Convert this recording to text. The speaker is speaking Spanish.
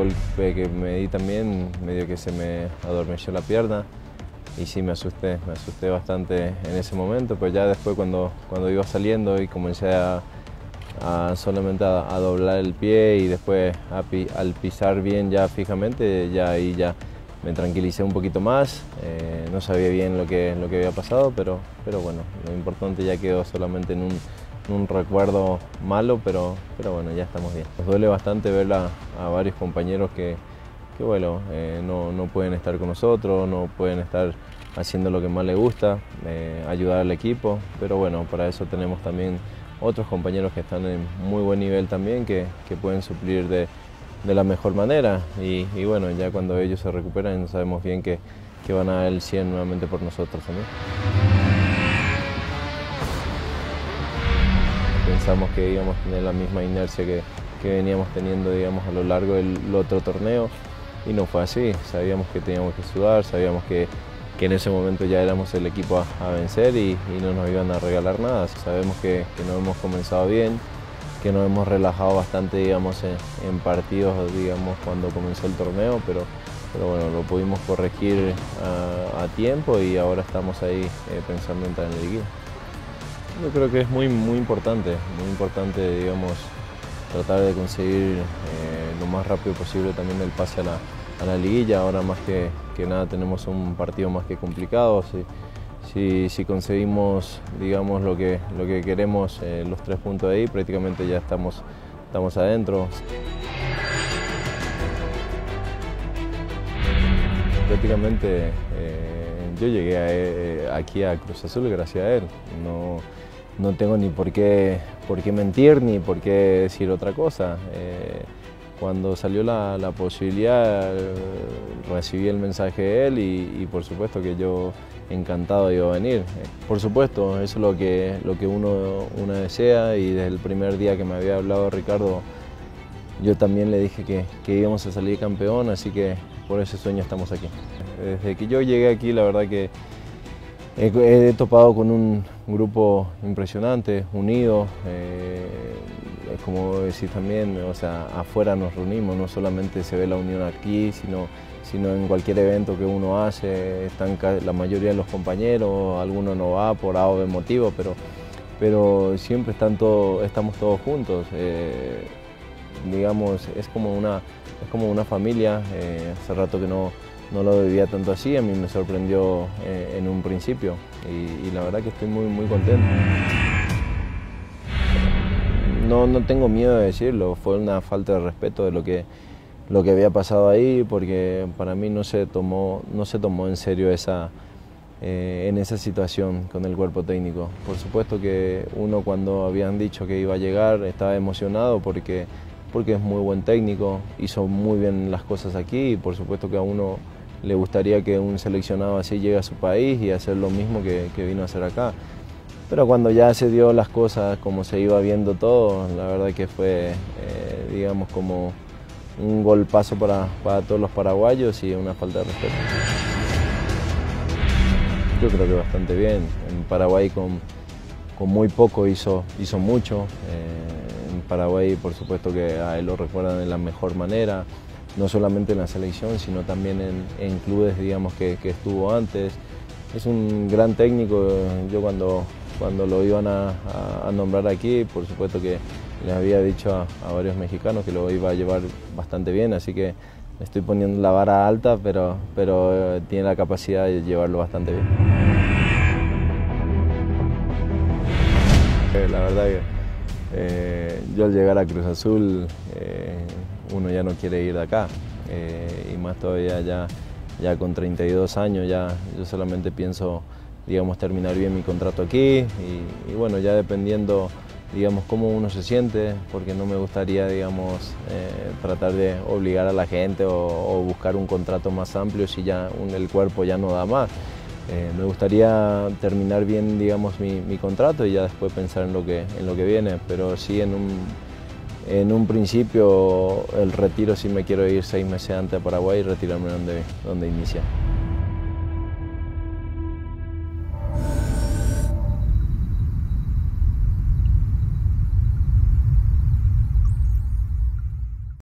golpe que me di también, medio que se me adormeció la pierna. Y sí me asusté, me asusté bastante en ese momento, pero ya después cuando, cuando iba saliendo y comencé a, solamente a, doblar el pie y después al pisar bien ya fijamente, ya ahí ya me tranquilicé un poquito más, eh, no sabía bien lo que, lo que había pasado, pero, pero bueno, lo importante ya quedó solamente en un, recuerdo malo, pero, pero bueno, ya estamos bien. Nos duele bastante ver a, varios compañeros que, bueno, eh, no, no, pueden estar con nosotros, no pueden estar haciendo lo que más les gusta, eh, ayudar al equipo, pero bueno, para eso tenemos también otros compañeros que están en muy buen nivel también, que, que pueden suplir de, de la mejor manera y, bueno, ya cuando ellos se recuperan sabemos bien que, que van a dar el 100 nuevamente por nosotros también. Pensamos que íbamos a tener la misma inercia que, que veníamos teniendo digamos, a lo largo del otro torneo. Y no fue así, sabíamos que teníamos que sudar, sabíamos que, que en ese momento ya éramos el equipo a, vencer y, y, no nos iban a regalar nada, sabemos que, que no hemos comenzado bien, que nos hemos relajado bastante digamos, en, partidos digamos, cuando comenzó el torneo, pero, pero bueno, lo pudimos corregir a, tiempo y ahora estamos ahí eh, pensando en entrar en la liguilla. Yo creo que es muy, muy importante, muy importante digamos, tratar de conseguir eh, lo más rápido posible también el pase a la, a la liguilla, ahora más que, que, nada tenemos un partido más que complicado si, conseguimos digamos, lo, que, lo que queremos, eh, los tres puntos ahí, prácticamente ya estamos, estamos adentro. Prácticamente eh, yo llegué aquí a Cruz Azul gracias a él. No, no tengo ni por qué, por qué mentir ni por qué decir otra cosa. cuando salió la, la, posibilidad recibí el mensaje de él y, y por supuesto que yo encantado de venir. Por supuesto, eso es lo que, lo que uno, uno desea y desde el primer día que me había hablado Ricardo, yo también le dije que, que íbamos a salir campeón, así que por ese sueño estamos aquí. Desde que yo llegué aquí, la verdad que he, topado con un grupo impresionante, unido, eh, como decís también, o sea, afuera nos reunimos, no solamente se ve la unión aquí, sino sino en cualquier evento que uno hace, están la mayoría de los compañeros, alguno no va por A o motivo, pero, pero siempre están todos, estamos todos juntos. Eh, digamos, es como una, es como una familia, eh, hace rato que no, no lo vivía tanto así, a mí me sorprendió eh, en un principio y, la verdad que estoy muy, muy contento. No, no tengo miedo de decirlo, fue una falta de respeto de lo que lo que había pasado ahí porque para mí no se tomó, no se tomó en serio esa, eh, en esa situación con el cuerpo técnico. Por supuesto que uno cuando habían dicho que iba a llegar estaba emocionado porque, porque es muy buen técnico, hizo muy bien las cosas aquí y por supuesto que a uno le gustaría que un seleccionado así llegue a su país y hacer lo mismo que, vino a hacer acá. Pero cuando ya se dio las cosas como se iba viendo todo, la verdad que fue, eh, digamos, como un golpazo para, para todos los paraguayos y una falta de respeto. Yo creo que bastante bien. En Paraguay con, con muy poco hizo, hizo mucho. Eh, en Paraguay por supuesto que a él lo recuerdan de la mejor manera, no solamente en la selección, sino también en, en clubes digamos, que, que, estuvo antes. Es un gran técnico, yo cuando, cuando lo iban a, a nombrar aquí, por supuesto que les había dicho a, varios mexicanos que lo iba a llevar bastante bien, así que estoy poniendo la vara alta, pero, pero eh, tiene la capacidad de llevarlo bastante bien. Eh, la verdad que eh, yo al llegar a Cruz Azul, uno ya no quiere ir de acá, y más todavía ya, ya con 32 años, ya yo solamente pienso digamos, terminar bien mi contrato aquí, y bueno, ya dependiendo digamos, cómo uno se siente, porque no me gustaría, digamos, eh, tratar de obligar a la gente o, buscar un contrato más amplio si ya el cuerpo ya no da más. Eh, me gustaría terminar bien, digamos, mi, contrato y ya después pensar en lo que, en lo que viene, pero sí en un, en un principio el retiro sí me quiero ir seis meses antes a Paraguay y retirarme donde, donde inicia.